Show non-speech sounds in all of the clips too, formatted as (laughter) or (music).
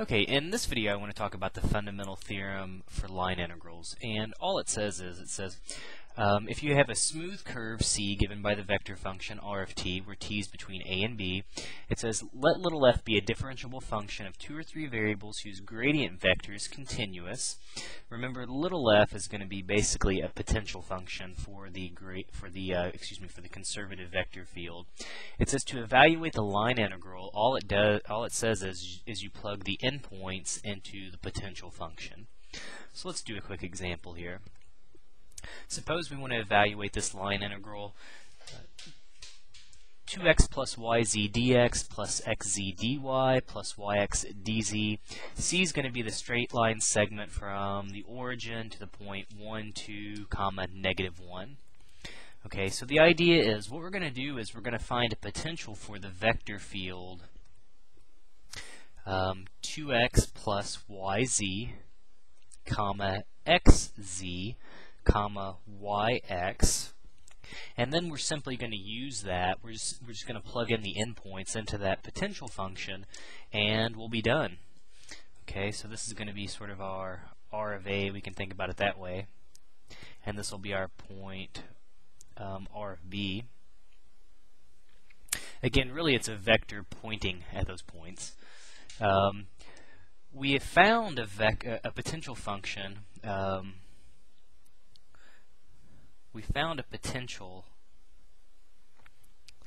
Okay, in this video I want to talk about the fundamental theorem for line integrals. And all it says is, it says, um, if you have a smooth curve C given by the vector function r of t, where t is between a and b, it says let little f be a differentiable function of two or three variables whose gradient vector is continuous. Remember, little f is going to be basically a potential function for the for the uh, excuse me for the conservative vector field. It says to evaluate the line integral, all it does all it says is is you plug the endpoints into the potential function. So let's do a quick example here. Suppose we want to evaluate this line integral. 2x plus yz dx plus xz dy plus yx dz. C is going to be the straight line segment from the origin to the point 1, 2, comma, negative 1. Okay, so the idea is what we're going to do is we're going to find a potential for the vector field um, 2x plus yz, comma, xz comma yx. And then we're simply going to use that. We're just, we're just going to plug in the endpoints into that potential function, and we'll be done. Okay, so this is going to be sort of our r of a. We can think about it that way. And this will be our point um, r of b. Again, really it's a vector pointing at those points. Um, we have found a, a potential function um, we found a potential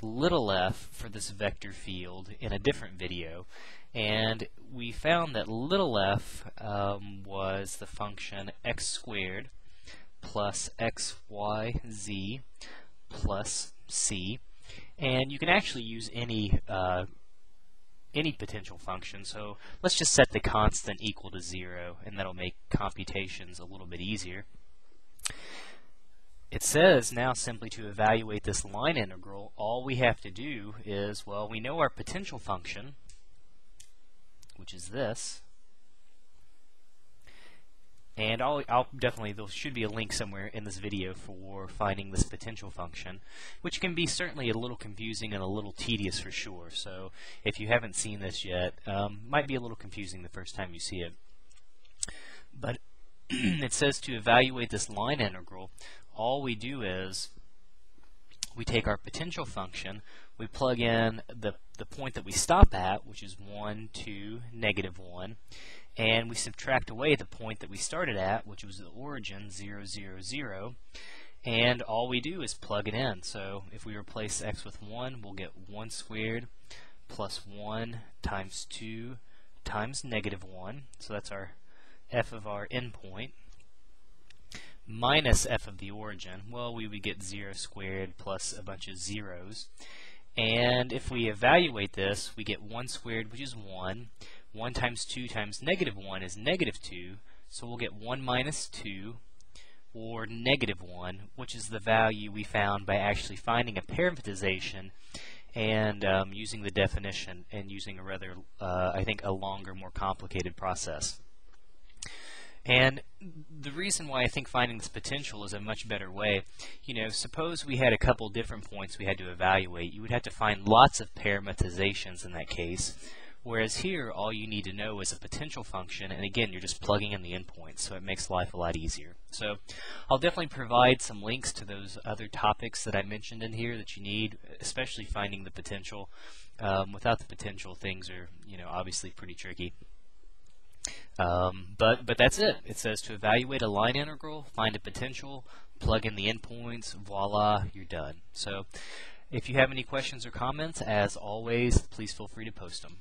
little f for this vector field in a different video and we found that little f um, was the function x squared plus xyz plus c. And you can actually use any uh, any potential function. So let's just set the constant equal to zero and that'll make computations a little bit easier it says now simply to evaluate this line integral, all we have to do is, well, we know our potential function, which is this, and I'll, I'll, definitely, there should be a link somewhere in this video for finding this potential function, which can be certainly a little confusing and a little tedious for sure. So if you haven't seen this yet, um, might be a little confusing the first time you see it. But (clears throat) it says to evaluate this line integral, all we do is we take our potential function, we plug in the, the point that we stop at, which is 1, 2, negative 1, and we subtract away the point that we started at, which was the origin, 0, 0, 0, and all we do is plug it in. So if we replace x with 1, we'll get 1 squared plus 1 times 2 times negative 1, so that's our f of our endpoint minus f of the origin, well, we would get 0 squared plus a bunch of zeros. And if we evaluate this, we get 1 squared, which is 1. 1 times 2 times negative 1 is negative 2. So we'll get 1 minus 2, or negative 1, which is the value we found by actually finding a parametrization and um, using the definition and using a rather, uh, I think, a longer, more complicated process. And the reason why I think finding this potential is a much better way, you know, suppose we had a couple different points we had to evaluate. You would have to find lots of parametrizations in that case. Whereas here, all you need to know is a potential function, and again, you're just plugging in the endpoints, so it makes life a lot easier. So I'll definitely provide some links to those other topics that I mentioned in here that you need, especially finding the potential. Um, without the potential, things are, you know, obviously pretty tricky. Um, but, but that's it. It says to evaluate a line integral, find a potential, plug in the endpoints, voila, you're done. So if you have any questions or comments, as always, please feel free to post them.